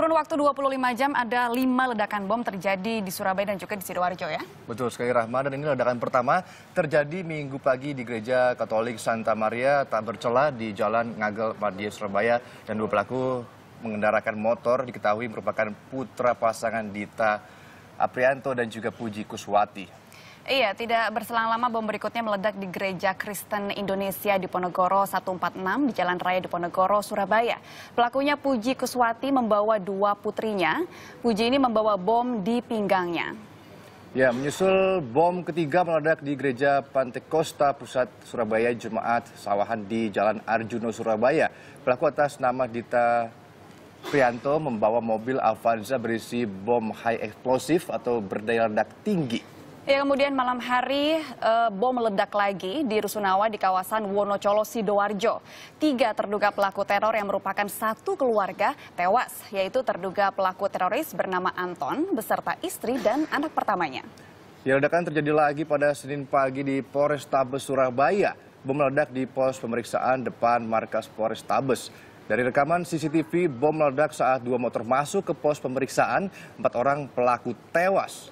Kurun waktu 25 jam ada lima ledakan bom terjadi di Surabaya dan juga di Sidoarjo ya. Betul sekali Rahma dan ini ledakan pertama terjadi minggu pagi di Gereja Katolik Santa Maria tak bercela di Jalan Ngagel Madia Surabaya dan dua pelaku mengendarakan motor diketahui merupakan putra pasangan Dita Aprianto dan juga Puji Kuswati. Iya, tidak berselang lama bom berikutnya meledak di Gereja Kristen Indonesia di Ponegoro 146 di Jalan Raya Diponegoro, Surabaya. Pelakunya Puji Kuswati membawa dua putrinya. Puji ini membawa bom di pinggangnya. Ya, menyusul bom ketiga meledak di Gereja Pantekosta Pusat Surabaya Jemaat Sawahan di Jalan Arjuno, Surabaya. Pelaku atas nama Dita Prianto membawa mobil Avanza berisi bom high explosive atau berdaya ledak tinggi. Ya, kemudian malam hari eh, bom meledak lagi di Rusunawa di kawasan Wonocolo, Sidoarjo. Tiga terduga pelaku teror yang merupakan satu keluarga tewas, yaitu terduga pelaku teroris bernama Anton beserta istri dan anak pertamanya. Ya, ledakan terjadi lagi pada Senin pagi di Polrestabes Surabaya. Bom meledak di pos pemeriksaan depan markas Polrestabes. Dari rekaman CCTV, bom meledak saat dua motor masuk ke pos pemeriksaan, empat orang pelaku tewas.